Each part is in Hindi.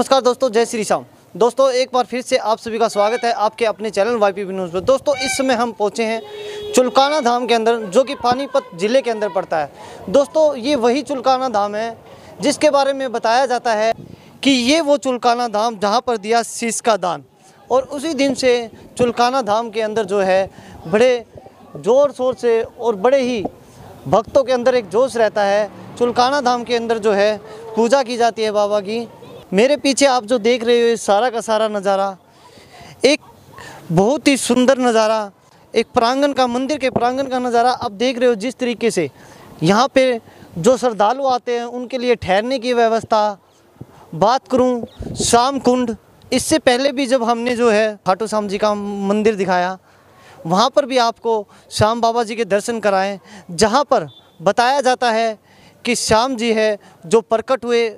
नमस्कार दोस्तों, जय श्री श्याम दोस्तों, एक बार फिर से आप सभी का स्वागत है आपके अपने चैनल वाई पी न्यूज़ पर। दोस्तों, इस समय हम पहुँचे हैं चुलकाना धाम के अंदर, जो कि पानीपत ज़िले के अंदर पड़ता है। दोस्तों, ये वही चुलकाना धाम है जिसके बारे में बताया जाता है कि ये वो चुलकाना धाम जहाँ पर दिया शीश का दान। और उसी दिन से चुलकाना धाम के अंदर जो है, बड़े ज़ोर शोर से और बड़े ही भक्तों के अंदर एक जोश रहता है। चुलकाना धाम के अंदर जो है, पूजा की जाती है बाबा की। मेरे पीछे आप जो देख रहे हो, ये सारा का सारा नज़ारा, एक बहुत ही सुंदर नज़ारा, एक प्रांगण का, मंदिर के प्रांगण का नज़ारा आप देख रहे हो जिस तरीके से। यहाँ पे जो श्रद्धालु आते हैं, उनके लिए ठहरने की व्यवस्था, बात करूँ शाम कुंड, इससे पहले भी जब हमने जो है खाटू श्याम जी का मंदिर दिखाया, वहाँ पर भी आपको श्याम बाबा जी के दर्शन कराएँ, जहाँ पर बताया जाता है कि श्याम जी है जो प्रकट हुए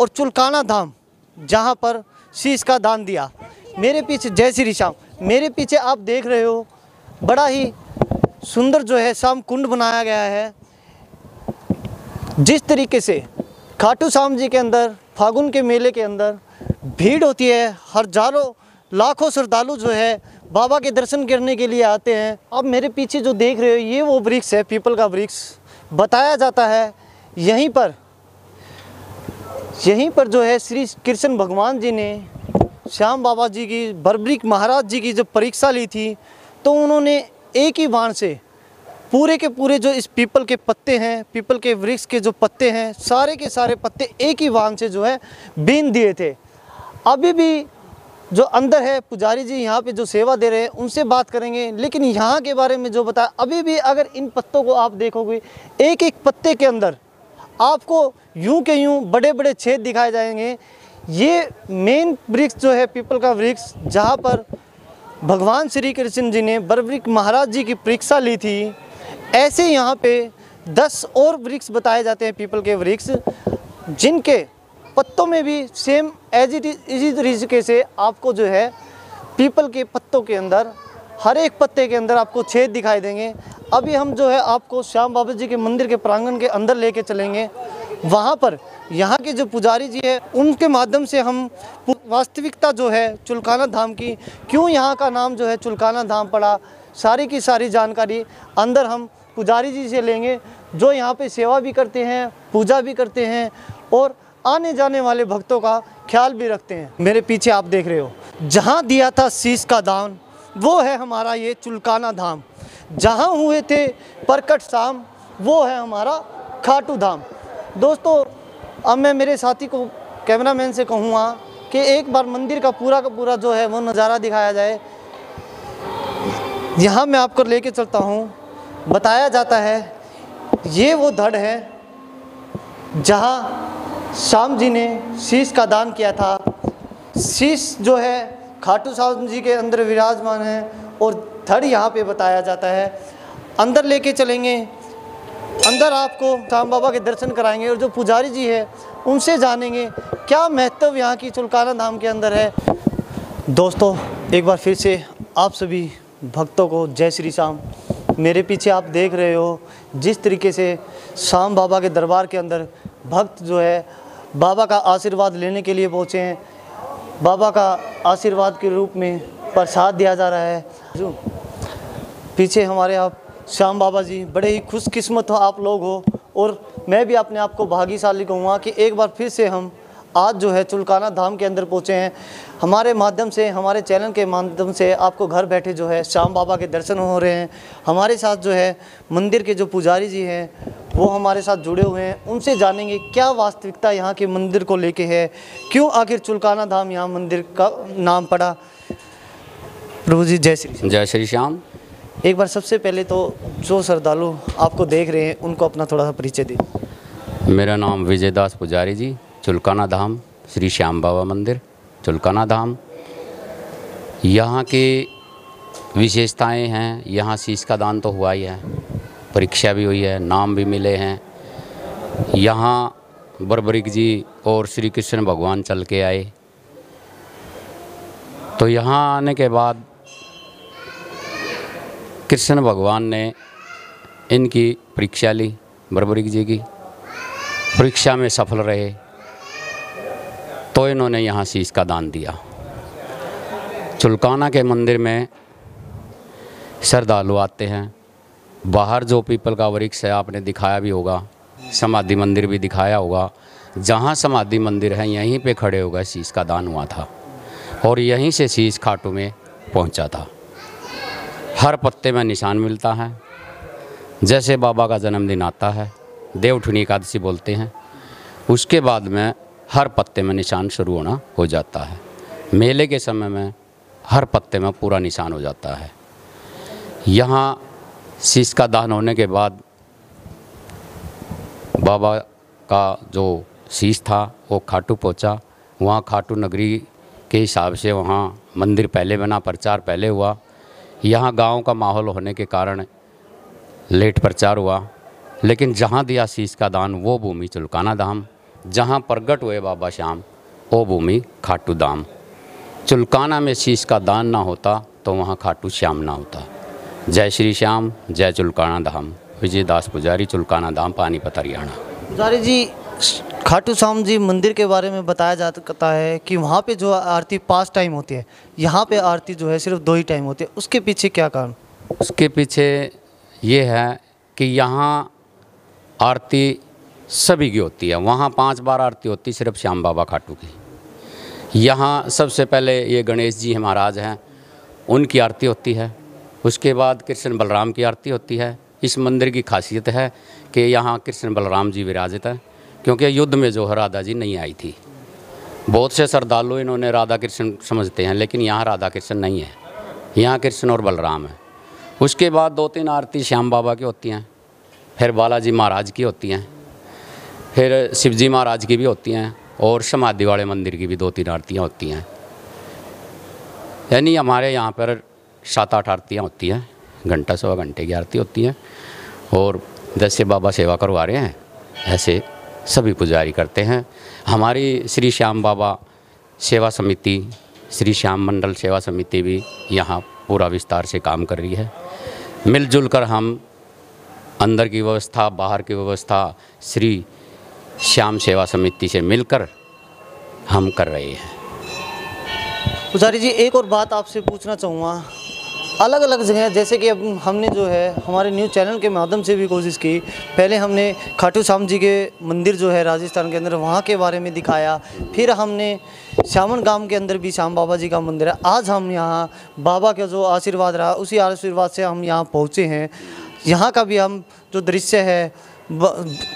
और चुलकाना धाम, जहाँ पर शीश का दान दिया। मेरे पीछे, जय श्री श्याम, मेरे पीछे आप देख रहे हो, बड़ा ही सुंदर जो है श्याम कुंड बनाया गया है। जिस तरीके से खाटू श्याम जी के अंदर, फागुन के मेले के अंदर भीड़ होती है हज़ारों लाखों श्रद्धालु जो है बाबा के दर्शन करने के लिए आते हैं। अब मेरे पीछे जो देख रहे हो, ये वो वृक्ष है, पीपल का वृक्ष। बताया जाता है, यहीं पर यहीं पर जो है श्री कृष्ण भगवान जी ने श्याम बाबा जी की, बर्बरिक महाराज जी की जब परीक्षा ली थी तो उन्होंने एक ही बाण से पूरे के पूरे जो इस पीपल के पत्ते हैं, पीपल के वृक्ष के जो पत्ते हैं, सारे के सारे पत्ते एक ही बाण से जो है बीन दिए थे। अभी भी जो अंदर है, पुजारी जी यहाँ पे जो सेवा दे रहे हैं, उनसे बात करेंगे, लेकिन यहाँ के बारे में जो बताया, अभी भी अगर इन पत्तों को आप देखोगे एक एक पत्ते के अंदर आपको यूँ के यूँ बड़े बड़े छेद दिखाए जाएँगे। ये मेन वृक्ष जो है पीपल का वृक्ष, जहाँ पर भगवान श्री कृष्ण जी ने बरवृक महाराज जी की परीक्षा ली थी, ऐसे यहाँ पे दस और वृक्ष बताए जाते हैं पीपल के वृक्ष, जिनके पत्तों में भी सेम एज इट इसी तरीके से आपको जो है पीपल के पत्तों के अंदर, हर एक पत्ते के अंदर आपको छेद दिखाई देंगे। अभी हम जो है आपको श्याम बाबा जी के मंदिर के प्रांगण के अंदर लेके चलेंगे। वहाँ पर यहाँ के जो पुजारी जी है, उनके माध्यम से हम वास्तविकता जो है चुलकाना धाम की, क्यों यहाँ का नाम जो है चुलकाना धाम पड़ा, सारी की सारी जानकारी अंदर हम पुजारी जी से लेंगे, जो यहाँ पे सेवा भी करते हैं, पूजा भी करते हैं और आने जाने वाले भक्तों का ख्याल भी रखते हैं। मेरे पीछे आप देख रहे हो, जहाँ दिया था शीश का दान, वो है हमारा ये चुलकाना धाम। जहाँ हुए थे प्रकट शाम, वो है हमारा खाटू धाम। दोस्तों, अब मैं मेरे साथी को, कैमरामैन से कहूँगा कि एक बार मंदिर का पूरा का पूरा जो है वो नज़ारा दिखाया जाए। यहाँ मैं आपको लेके चलता हूँ। बताया जाता है, ये वो धड़ है जहाँ श्याम जी ने शीश का दान किया था। शीश जो है खाटू श्याम जी के अंदर विराजमान है और धड़ यहाँ पे बताया जाता है। अंदर लेके चलेंगे। अंदर आपको श्याम बाबा के दर्शन कराएँगे और जो पुजारी जी है, उनसे जानेंगे क्या महत्व यहाँ की चुलकाना धाम के अंदर है। दोस्तों, एक बार फिर से आप सभी भक्तों को जय श्री श्याम। मेरे पीछे आप देख रहे हो, जिस तरीके से श्याम बाबा के दरबार के अंदर भक्त जो है, बाबा का आशीर्वाद लेने के लिए पहुँचे हैं। बाबा का आशीर्वाद के रूप में प्रसाद दिया जा रहा है। पीछे हमारे आप श्याम बाबा जी, बड़े ही खुशकिस्मत हो आप लोग हो। और मैं भी अपने आप को भाग्यशाली कहूँगा कि एक बार फिर से हम आज जो है चुलकाना धाम के अंदर पहुँचे हैं। हमारे माध्यम से, हमारे चैनल के माध्यम से आपको घर बैठे जो है श्याम बाबा के दर्शन हो रहे हैं। हमारे साथ जो है मंदिर के जो पुजारी जी हैं, वो हमारे साथ जुड़े हुए हैं। उनसे जानेंगे क्या वास्तविकता यहाँ के मंदिर को लेके है। क्यों आखिर चुलकाना धाम यहाँ मंदिर का नाम पड़ा? प्रभु जी, जय श्री जय श्री श्याम। एक बार सबसे पहले तो जो श्रद्धालु आपको देख रहे हैं, उनको अपना थोड़ा सा परिचय दें। मेरा नाम विजय दास पुजारी जी, चुलकाना धाम, श्री श्याम बाबा मंदिर, चुलकाना धाम। यहाँ की विशेषताएँ हैं, यहाँ शीश का दान तो हुआ ही है, परीक्षा भी हुई है, नाम भी मिले हैं। यहाँ बरबरिक जी और श्री कृष्ण भगवान चल के आए। तो यहाँ आने के बाद कृष्ण भगवान ने इनकी परीक्षा ली, बरबरिक जी की। परीक्षा में सफल रहे तो इन्होंने यहाँ शीश का दान दिया। चुलकाना के मंदिर में श्रद्धालु आते हैं। बाहर जो पीपल का वृक्ष है, आपने दिखाया भी होगा, समाधि मंदिर भी दिखाया होगा। जहाँ समाधि मंदिर है, यहीं पे खड़े हो गए शीश का दान हुआ था और यहीं से शीश खाटू में पहुँचा था। हर पत्ते में निशान मिलता है। जैसे बाबा का जन्मदिन आता है, देवठुनी एकादशी बोलते हैं, उसके बाद में हर पत्ते में निशान शुरू होना हो जाता है। मेले के समय में हर पत्ते में पूरा निशान हो जाता है। यहाँ शीश का दान होने के बाद बाबा का जो शीश था, वो खाटू पहुँचा वहाँ खाटू नगरी के हिसाब से वहाँ मंदिर पहले बना, प्रचार पहले हुआ। यहाँ गाँव का माहौल होने के कारण लेट प्रचार हुआ, लेकिन जहाँ दिया शीश का दान, वो भूमि चुलकाना धाम, जहाँ प्रगट हुए बाबा श्याम, वो भूमि खाटू धाम। चुलकाना में शीश का दान ना होता तो वहाँ खाटू श्याम ना होता। जय श्री श्याम, जय चुलकाना धाम। विजयदास पुजारी, चुलकाना धाम, पानीपत, हरियाणा। पुजारी जी खाटू श्याम जी मंदिर के बारे में बताया जाता है कि वहाँ पे जो आरती पाँच टाइम होती है, यहाँ पे आरती जो है सिर्फ़ दो ही टाइम होती है। उसके पीछे क्या कारण? उसके पीछे ये है कि यहाँ आरती सभी की होती है। वहाँ पाँच बार आरती होती है सिर्फ़ श्याम बाबा खाटू की। यहाँ सबसे पहले ये गणेश जी महाराज हैं, उनकी आरती होती है। उसके बाद कृष्ण बलराम की आरती होती है। इस मंदिर की खासियत है कि यहाँ कृष्ण बलराम जी विराजित है। क्योंकि युद्ध में जो है राधा जी नहीं आई थी। बहुत से श्रद्धालु इन्होंने राधा कृष्ण समझते हैं, लेकिन यहाँ राधा कृष्ण नहीं है। यहाँ कृष्ण और बलराम है। उसके बाद दो तीन आरती श्याम बाबा की होती हैं, फिर बालाजी महाराज की होती हैं, फिर शिवजी महाराज की भी होती हैं, और समाधि वाले मंदिर की भी दो तीन आरतियाँ होती हैं। यानी हमारे यहाँ पर सात आठ आरतियाँ होती हैं, घंटा सवा घंटे की आरती होती हैं, और जैसे बाबा सेवा करवा रहे हैं, ऐसे सभी पुजारी करते हैं। हमारी श्री श्याम बाबा सेवा समिति, श्री श्याम मंडल सेवा समिति भी यहाँ पूरा विस्तार से काम कर रही है। मिलजुल कर हम अंदर की व्यवस्था, बाहर की व्यवस्था श्री श्याम सेवा समिति से मिलकर हम कर रहे हैं। पुजारी जी, एक और बात आपसे पूछना चाहूँगा। अलग अलग जगह, जैसे कि अब हमने जो है, हमारे न्यूज़ चैनल के माध्यम से भी कोशिश की। पहले हमने खाटू श्याम जी के मंदिर जो है, राजस्थान के अंदर, वहाँ के बारे में दिखाया। फिर हमने श्यामन गाँव के अंदर भी श्याम बाबा जी का मंदिर है। आज हम यहाँ बाबा का जो आशीर्वाद रहा, उसी आशीर्वाद से हम यहाँ पहुँचे हैं। यहाँ का भी हम जो दृश्य है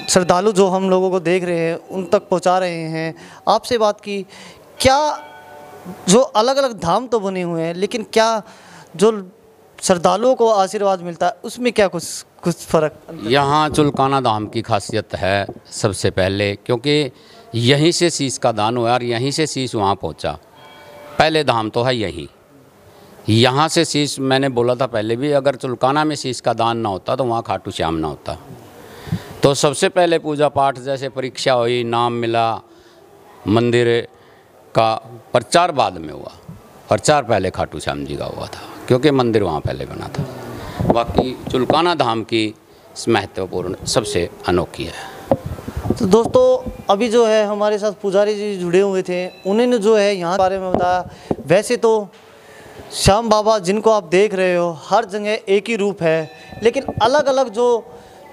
श्रद्धालु जो हम लोगों को देख रहे हैं, उन तक पहुँचा रहे हैं। आपसे बात की, क्या जो अलग अलग धाम तो बने हुए हैं, लेकिन क्या जो श्रद्धालुओं को आशीर्वाद मिलता है, उसमें क्या कुछ कुछ फ़र्क? यहाँ चुलकाना धाम की खासियत है सबसे पहले, क्योंकि यहीं से शीश का दान हुआ और यहीं से शीश वहाँ पहुँचा। पहले धाम तो है यहीं। यहाँ से शीश, मैंने बोला था पहले भी, अगर चुलकाना में शीश का दान ना होता तो वहाँ खाटू श्याम ना होता। तो सबसे पहले पूजा पाठ जैसे परीक्षा हुई, नाम मिला, मंदिर का प्रचार बाद में हुआ। प्रचार पहले खाटू श्याम जी का हुआ था। क्योंकि मंदिर वहाँ पहले बना था। बाकी चुलकाना धाम की महत्वपूर्ण, सबसे अनोखी है। तो दोस्तों, अभी जो है हमारे साथ पुजारी जी जुड़े हुए थे, उन्होंने जो है यहाँ बारे में बताया। वैसे तो श्याम बाबा जिनको आप देख रहे हो, हर जगह एक ही रूप है, लेकिन अलग अलग जो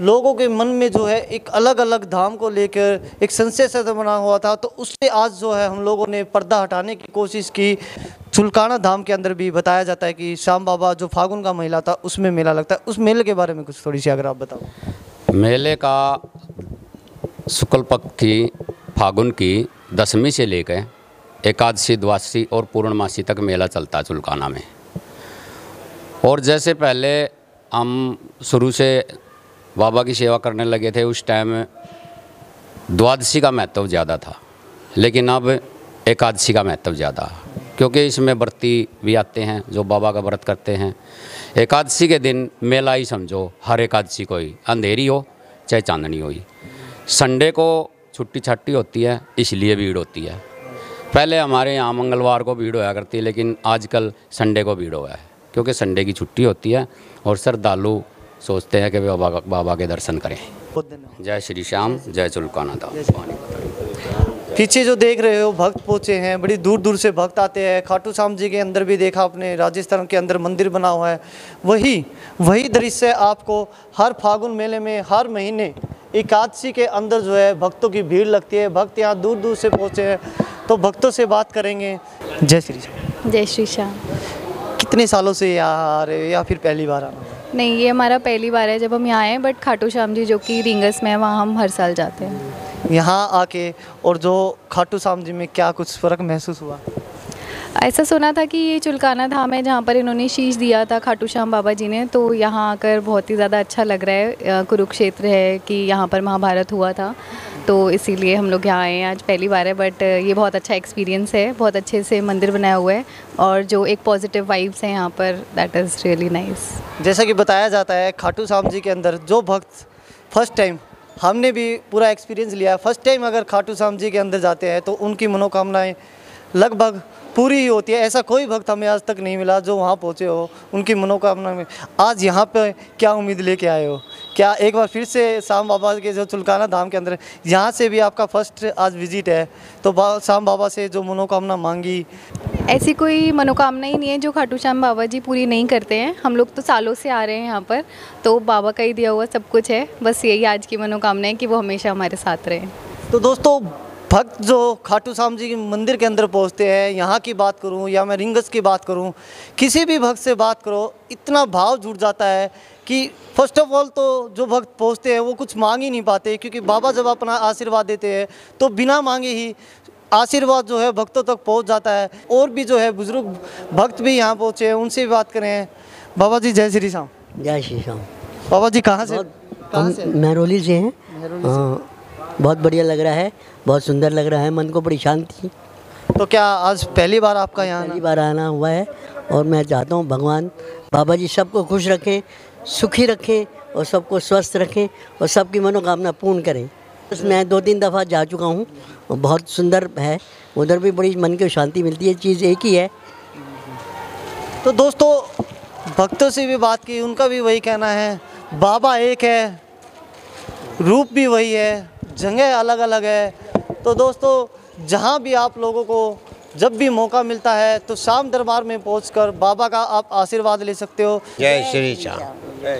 लोगों के मन में जो है एक अलग अलग धाम को लेकर एक संशय बना हुआ था तो उससे आज जो है हम लोगों ने पर्दा हटाने की कोशिश की। चुलकाना धाम के अंदर भी बताया जाता है कि श्याम बाबा जो फागुन का महिला था, उसमें मेला लगता है। उस मेले के बारे में कुछ थोड़ी सी अगर आप बताओ। मेले का शुक्ल पक्ष की, फागुन की दसवीं से लेकर एकादशी, द्वादशी और पूर्णमासी तक मेला चलता है चुलकाना में। और जैसे पहले हम शुरू से बाबा की सेवा करने लगे थे उस टाइम द्वादशी का महत्व ज़्यादा था, लेकिन अब एकादशी का महत्व ज़्यादा क्योंकि इसमें व्रती भी आते हैं, जो बाबा का व्रत करते हैं। एकादशी के दिन मेला ही समझो, हर एकादशी को ही, अंधेरी हो चाहे चांदनी हो ही। संडे को छुट्टी छट्टी होती है, इसलिए भीड़ होती है। पहले हमारे यहाँ मंगलवार को भीड़ होया करती है लेकिन आजकल संडे को भीड़ हुआ है, क्योंकि संडे की छुट्टी होती है और श्रद्धालु सोचते हैं कि वे बाबा बाबा के दर्शन करें। जय श्री श्याम जय चुलकाना था। पीछे जो देख रहे हो भक्त पहुँचे हैं बड़ी दूर दूर से भक्त आते हैं। खाटू श्याम जी के अंदर भी देखा आपने राजस्थान के अंदर मंदिर बना हुआ है। वही वही दृश्य आपको हर फागुन मेले में हर महीने एकादशी के अंदर जो है भक्तों की भीड़ लगती है। भक्त यहाँ दूर दूर से पहुँचे हैं तो भक्तों से बात करेंगे। जय श्री श्याम। जय श्री श्याम। कितने सालों से यहाँ आ रहे हो या फिर पहली बार आना? नहीं ये हमारा पहली बार है जब हम यहाँ आए बट खाटू श्याम जी जो कि रिंगस में है वहाँ हम हर साल जाते हैं। यहाँ आके और जो खाटू श्याम जी में क्या कुछ फ़र्क महसूस हुआ? ऐसा सुना था कि ये चुलकाना धाम है जहाँ पर इन्होंने शीश दिया था खाटू श्याम बाबा जी ने तो यहाँ आकर बहुत ही ज़्यादा अच्छा लग रहा है। कुरुक्षेत्र है कि यहाँ पर महाभारत हुआ था। तो इसीलिए हम लोग यहाँ आए हैं आज पहली बार है बट ये बहुत अच्छा एक्सपीरियंस है, बहुत अच्छे से मंदिर बनाया हुआ है, और जो एक पॉजिटिव वाइब्स हैं यहाँ पर दैट इज़ रियली नाइस जैसा कि बताया जाता है, खाटू श्याम जी के अंदर जो भक्त फ़र्स्ट टाइम हमने भी पूरा एक्सपीरियंस लिया। फ़र्स्ट टाइम अगर खाटू श्याम जी के अंदर जाते हैं तो उनकी मनोकामनाएँ लगभग पूरी ही होती है। ऐसा कोई भक्त हमें आज तक नहीं मिला जो वहाँ पहुँचे हो, उनकी मनोकामना में, आज यहाँ पे क्या उम्मीद लेके आए हो? क्या एक बार फिर से शाम बाबा के जो चुलकाना धाम के अंदर यहाँ से भी आपका फ़र्स्ट आज विज़िट है। तो शाम बाबा से जो मनोकामना मांगी। ऐसी कोई मनोकामना ही नहीं है जो खाटू श्याम बाबा जी पूरी नहीं करते हैं। हम लोग तो सालों से आ रहे हैं यहाँ पर तो बाबा का ही दिया हुआ सब कुछ है। बस यही आज की मनोकामना है कि वो हमेशा हमारे साथ रहें। तो दोस्तों भक्त जो खाटू श्याम जी के मंदिर के अंदर पहुँचते हैं यहाँ की बात करूँ या मैं रिंगस की बात करूँ किसी भी भक्त से बात करो इतना भाव जुड़ जाता है कि फ़र्स्ट ऑफ़ ऑल तो जो भक्त पहुँचते हैं वो कुछ मांग ही नहीं पाते क्योंकि बाबा जब अपना आशीर्वाद देते हैं तो बिना मांगे ही आशीर्वाद जो है भक्तों तक पहुँच जाता है। और भी जो है बुज़ुर्ग भक्त भी यहाँ पहुँचे हैं उनसे भी बात करें। बाबा जी जय श्री श्याम जय श्री राम। बाबा जी कहाँ से? कहाँ से? महरौली से हैं। हाँ बहुत बढ़िया लग रहा है बहुत सुंदर लग रहा है मन को बड़ी शांति। तो क्या आज पहली बार आपका यहाँ पहली बार आना हुआ है और मैं चाहता हूँ भगवान बाबा जी सबको खुश रखें सुखी रखें और सबको स्वस्थ रखें और सबकी मनोकामना पूर्ण करें। बस मैं दो तीन दफ़ा जा चुका हूँ बहुत सुंदर है। उधर भी बड़ी मन की शांति मिलती है चीज़ एक ही है। तो दोस्तों, भक्तों से भी बात की, उनका भी वही कहना है। बाबा एक है, रूप भी वही है, जगह अलग अलग है। तो दोस्तों, जहाँ भी आप लोगों को जब भी मौका मिलता है तो शाम दरबार में पहुंचकर बाबा का आप आशीर्वाद ले सकते हो। जय श्री श्याम।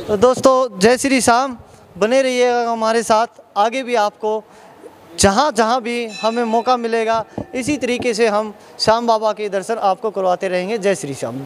तो दोस्तों जय श्री श्याम। बने रहिएगा हमारे साथ। आगे भी आपको जहाँ जहाँ भी हमें मौका मिलेगा इसी तरीके से हम श्याम बाबा के दर्शन आपको करवाते रहेंगे। जय श्री श्याम।